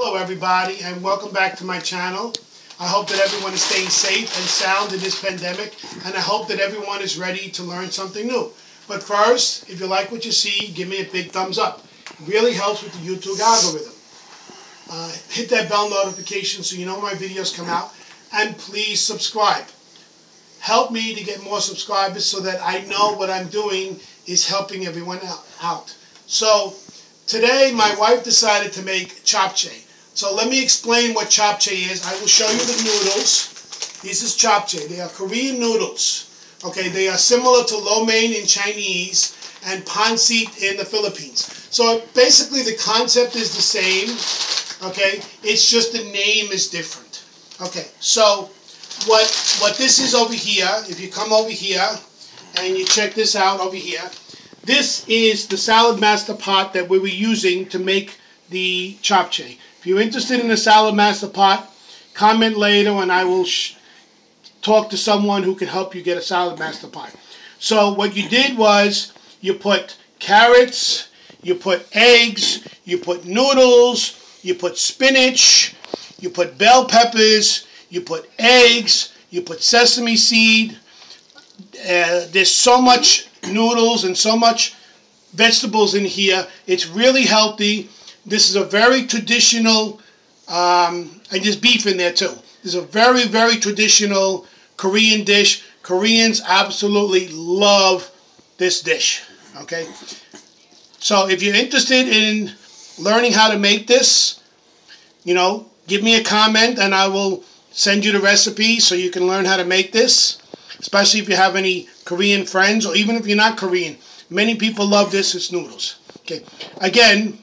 Hello everybody and welcome back to my channel. I hope that everyone is staying safe and sound in this pandemic and I hope that everyone is ready to learn something new. But first, if you like what you see, give me a big thumbs up. It really helps with the YouTube algorithm. Uh, hit that bell notification so you know my videos come out and please subscribe. Help me to get more subscribers so that I know what I'm doing is helping everyone out. So today my wife decided to make chop japchae. So let me explain what japchae is. I will show you the noodles. This is japchae. They are Korean noodles. Okay, they are similar to lo mein in Chinese and pancit in the Philippines. So basically the concept is the same. Okay, it's just the name is different. Okay, so what what this is over here, if you come over here and you check this out over here, this is the Salad Master pot that we were using to make the japchae. If you're interested in the Salad Master pot, comment later and I will talk to someone who can help you get a Salad Master pot. So what you did was you put carrots, you put eggs, you put noodles, you put spinach, you put bell peppers, you put eggs, you put sesame seed. Uh, there's so much noodles and so much vegetables in here. It's really healthy. This is a very traditional, um, and there's beef in there too. This is a very, very traditional Korean dish. Koreans absolutely love this dish. Okay? So if you're interested in learning how to make this, you know, give me a comment and I will send you the recipe so you can learn how to make this. Especially if you have any Korean friends or even if you're not Korean. Many people love this. It's noodles. Okay. Again,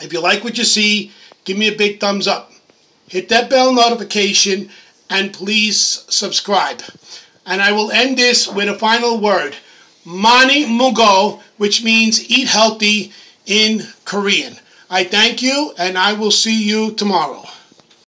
if you like what you see, give me a big thumbs up. Hit that bell notification and please subscribe. And I will end this with a final word. Mani Mugo, which means eat healthy in Korean. I thank you and I will see you tomorrow.